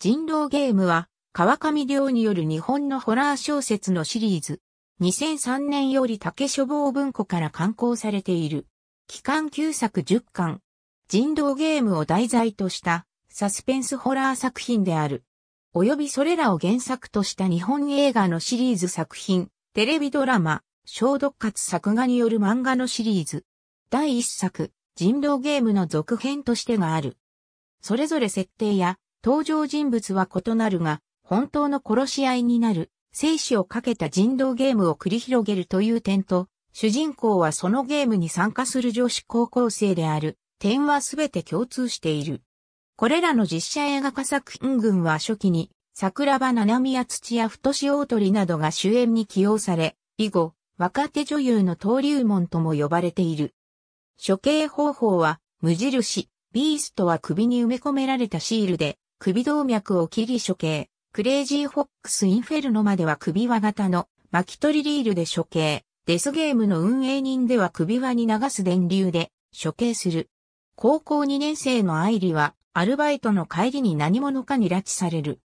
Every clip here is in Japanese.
人狼ゲームは、川上良による日本のホラー小説のシリーズ。2003年より竹書房文庫から刊行されている。期間9作10巻。人狼ゲームを題材としたサスペンスホラー作品である。およびそれらを原作とした日本映画のシリーズ作品、テレビドラマ、小読活作画による漫画のシリーズ。第1作、人狼ゲームの続編としてがある。それぞれ設定や登場人物は異なるが、本当の殺し合いになる、生死をかけた人狼ゲームを繰り広げるという点と、主人公はそのゲームに参加する女子高校生である、点はすべて共通している。これらの実写映画化作品群は初期に、桜庭七海や土屋太志大鳥などが主演に起用され、以後、若手女優の登竜門とも呼ばれている。処刑方法は、無印、ビーストは首に埋め込められたシールで、首動脈を切り処刑、クレイジーホックスインフェルノまでは首輪型の巻き取りリールで処刑、デスゲームの運営人では首輪に流す電流で処刑する。高校2年生の愛理はアルバイトの帰りに何者かに拉致される。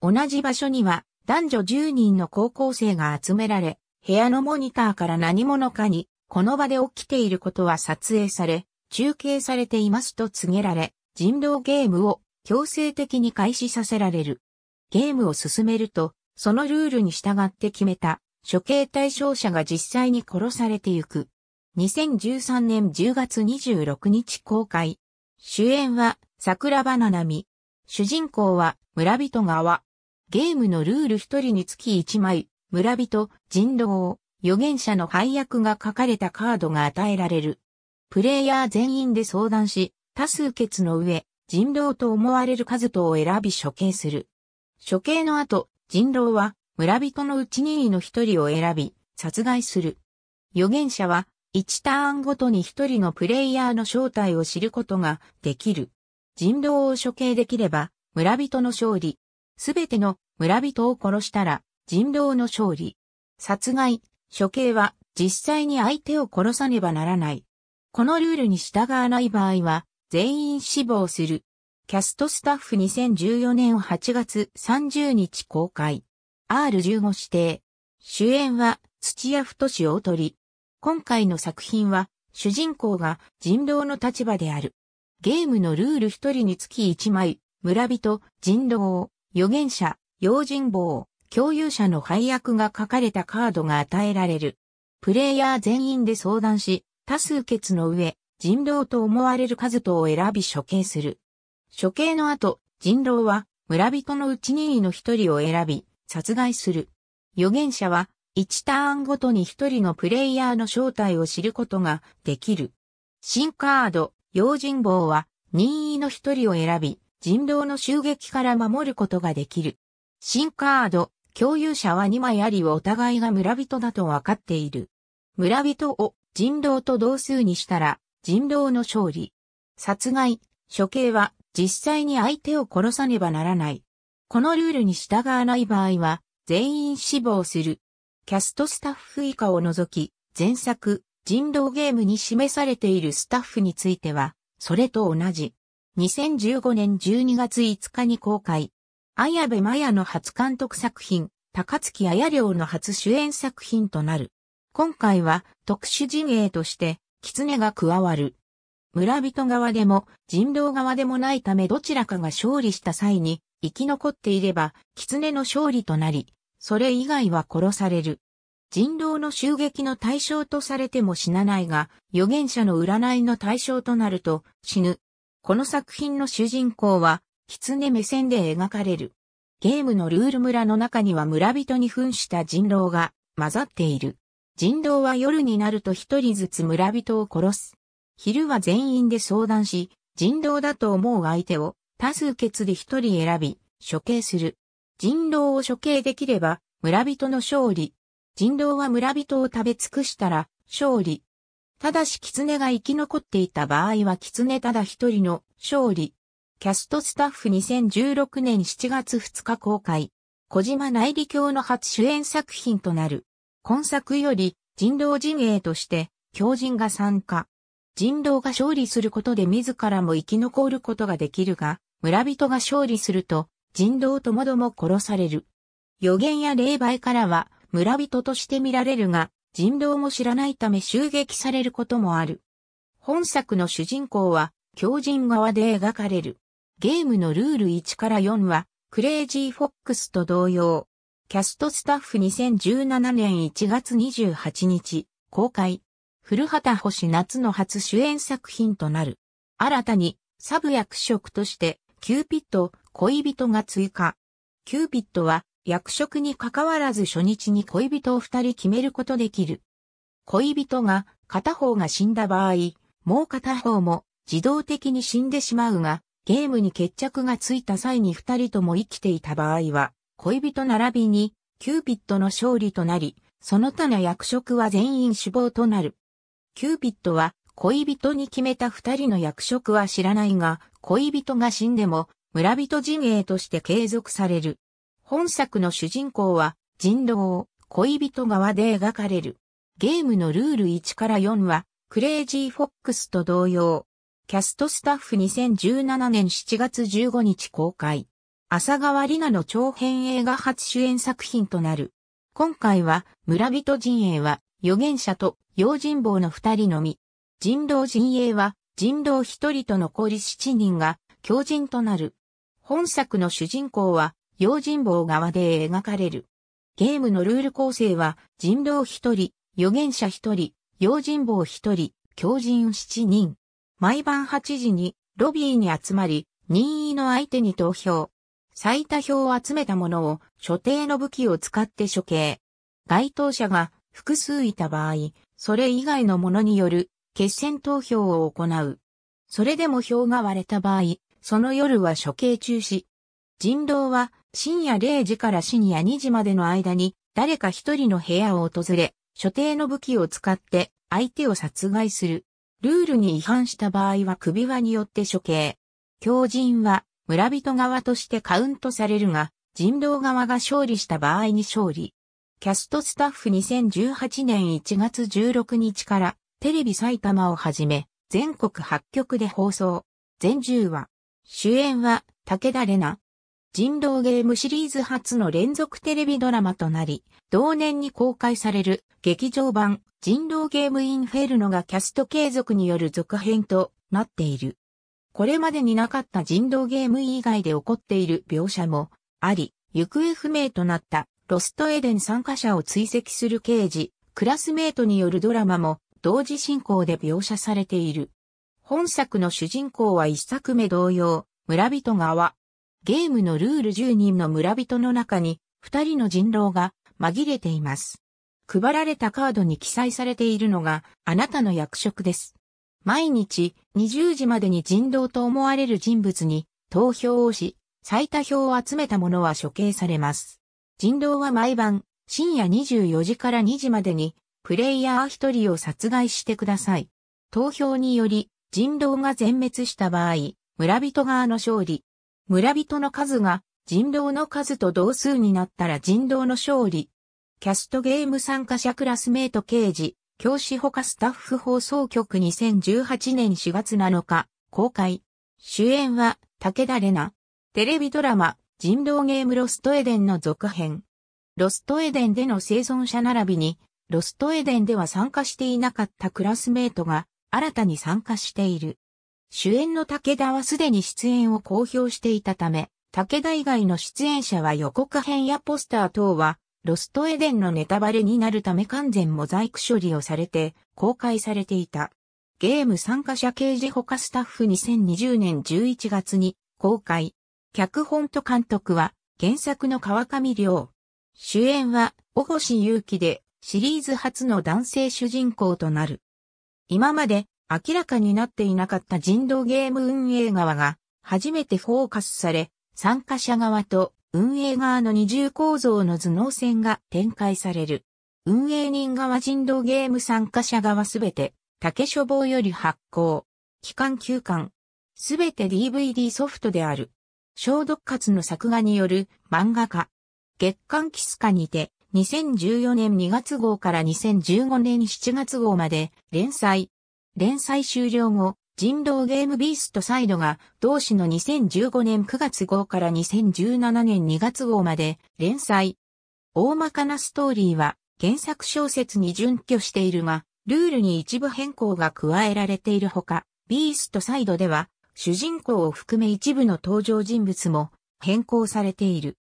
同じ場所には男女10人の高校生が集められ、部屋のモニターから何者かにこの場で起きていることは撮影され、中継されていますと告げられ、人狼ゲームを強制的に開始させられる。ゲームを進めると、そのルールに従って決めた処刑対象者が実際に殺されてゆく。2013年10月26日公開。主演は桜庭ななみ。主人公は村人側。ゲームのルール一人につき一枚、村人、人狼、預言者の配役が書かれたカードが与えられる。プレイヤー全員で相談し、多数決の上、人狼と思われる数とを選び処刑する。処刑の後、人狼は村人のうち任意の一人を選び、殺害する。預言者は1ターンごとに一人のプレイヤーの正体を知ることができる。人狼を処刑できれば、村人の勝利。すべての村人を殺したら、人狼の勝利。殺害、処刑は実際に相手を殺さねばならない。このルールに従わない場合は、全員死亡する。キャストスタッフ2014年8月30日公開。R15 指定。主演は土屋太志大鳥。今回の作品は、主人公が人狼の立場である。ゲームのルール一人につき一枚、村人、人狼、預言者、用心棒、共有者の配役が書かれたカードが与えられる。プレイヤー全員で相談し、多数決の上、人狼と思われる数とを選び処刑する。処刑の後、人狼は村人のうち任意の一人を選び、殺害する。預言者は1ターンごとに1人のプレイヤーの正体を知ることができる。新カード、用心棒は任意の1人を選び、人狼の襲撃から守ることができる。新カード、共有者は2枚ありをお互いが村人だと分かっている。村人を人狼と同数にしたら人狼の勝利。殺害、処刑は実際に相手を殺さねばならない。このルールに従わない場合は全員死亡する。キャストスタッフ以下を除き、前作、人狼ゲームに示されているスタッフについては、それと同じ。2015年12月5日に公開。綾部真也の初監督作品、高月綾良の初主演作品となる。今回は特殊陣営として、狐が加わる。村人側でも人狼側でもないためどちらかが勝利した際に生き残っていれば狐の勝利となり、それ以外は殺される。人狼の襲撃の対象とされても死なないが、預言者の占いの対象となると死ぬ。この作品の主人公は、狐目線で描かれる。ゲームのルール村の中には村人に扮した人狼が混ざっている。人狼は夜になると一人ずつ村人を殺す。昼は全員で相談し、人狼だと思う相手を多数決で一人選び、処刑する。人狼を処刑できれば、村人の勝利。人狼は村人を食べ尽くしたら、勝利。ただし狐が生き残っていた場合は狐ただ一人の勝利。キャストスタッフ2016年7月2日公開。小島内里教の初主演作品となる。今作より人狼陣営として狂人が参加。人狼が勝利することで自らも生き残ることができるが、村人が勝利すると人道ともども殺される。予言や霊媒からは村人として見られるが、人狼も知らないため襲撃されることもある。本作の主人公は狂人側で描かれる。ゲームのルール1から4は、クレイジーフォックスと同様。キャストスタッフ2017年1月28日、公開。古畑星夏の初主演作品となる。新たに、サブ役職として、キューピット、恋人が追加。キューピットは、役職に関わらず初日に恋人を二人決めることできる。恋人が片方が死んだ場合、もう片方も自動的に死んでしまうが、ゲームに決着がついた際に二人とも生きていた場合は、恋人並びに、キューピットの勝利となり、その他の役職は全員死亡となる。キューピットは、恋人に決めた二人の役職は知らないが、恋人が死んでも、村人陣営として継続される。本作の主人公は、人狼、恋人側で描かれる。ゲームのルール1から4は、クレイジーフォックスと同様、キャストスタッフ2017年7月15日公開。朝川里奈の長編映画初主演作品となる。今回は村人陣営は預言者と用心棒の二人のみ。人狼陣営は人狼一人と残り七人が狂人となる。本作の主人公は用心棒側で描かれる。ゲームのルール構成は人狼一人、預言者一人、用心棒一人、狂人七人。毎晩8時にロビーに集まり、任意の相手に投票。最多票を集めたものを所定の武器を使って処刑。該当者が複数いた場合、それ以外のものによる決選投票を行う。それでも票が割れた場合、その夜は処刑中止。人狼は深夜0時から深夜2時までの間に誰か一人の部屋を訪れ、所定の武器を使って相手を殺害する。ルールに違反した場合は首輪によって処刑。狂人は村人側としてカウントされるが、人狼側が勝利した場合に勝利。キャストスタッフ2018年1月16日からテレビ埼玉をはじめ全国8局で放送。全10話。主演は武田玲奈。人狼ゲームシリーズ初の連続テレビドラマとなり、同年に公開される劇場版人狼ゲームインフェルノがキャスト継続による続編となっている。これまでになかった人狼ゲーム以外で起こっている描写もあり、行方不明となったロストエデン参加者を追跡する刑事、クラスメートによるドラマも同時進行で描写されている。本作の主人公は一作目同様、村人側。ゲームのルール10人の村人の中に、2人の人狼が紛れています。配られたカードに記載されているのがあなたの役職です。毎日20時までに人狼と思われる人物に投票をし、最多票を集めた者は処刑されます。人狼は毎晩深夜24時から2時までにプレイヤー1人を殺害してください。投票により人狼が全滅した場合、村人側の勝利。村人の数が人狼の数と同数になったら人狼の勝利。キャストゲーム参加者クラスメート刑事、教師他スタッフ放送局2018年4月7日、公開。主演は、武田玲奈。テレビドラマ、人狼ゲームロストエデンの続編。ロストエデンでの生存者並びに、ロストエデンでは参加していなかったクラスメートが、新たに参加している。主演の武田はすでに出演を公表していたため、武田以外の出演者は予告編やポスター等はロストエデンのネタバレになるため完全モザイク処理をされて公開されていた。ゲーム参加者刑事他スタッフ2020年11月に公開。脚本と監督は原作の川上良。主演は小星祐希でシリーズ初の男性主人公となる。今まで明らかになっていなかった人道ゲーム運営側が初めてフォーカスされ、参加者側と運営側の二重構造の頭脳線が展開される。運営人側人道ゲーム参加者側すべて、竹書房より発行。期間休館。すべて DVD ソフトである。消毒活の作画による漫画家。月刊キスカにて、2014年2月号から2015年7月号まで連載。連載終了後、人狼ゲームビーストサイドが同誌の2015年9月号から2017年2月号まで連載。大まかなストーリーは原作小説に準拠しているが、ルールに一部変更が加えられているほか、ビーストサイドでは主人公を含め一部の登場人物も変更されている。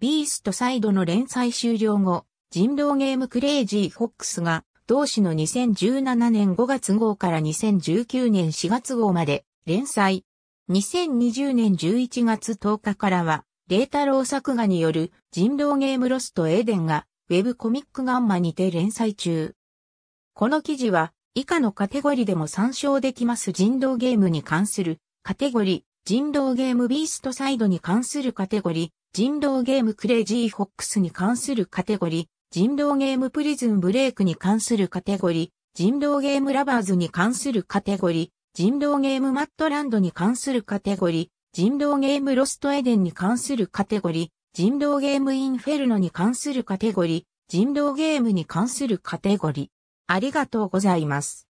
ビーストサイドの連載終了後、人狼ゲームクレイジーフォックスが同誌の2017年5月号から2019年4月号まで連載。2020年11月10日からは、レータロー作画による人狼ゲームロストエーデンがウェブコミックガンマにて連載中。この記事は以下のカテゴリでも参照できます人狼ゲームに関するカテゴリ、人狼ゲームビーストサイドに関するカテゴリ、人狼ゲームクレイジーフォックスに関するカテゴリ、人狼ゲームプリズンブレイクに関するカテゴリー、人狼ゲームラバーズに関するカテゴリー、人狼ゲームマットランドに関するカテゴリー、人狼ゲームロストエデンに関するカテゴリー、人狼ゲームインフェルノに関するカテゴリー、人狼ゲームに関するカテゴリー。ありがとうございます。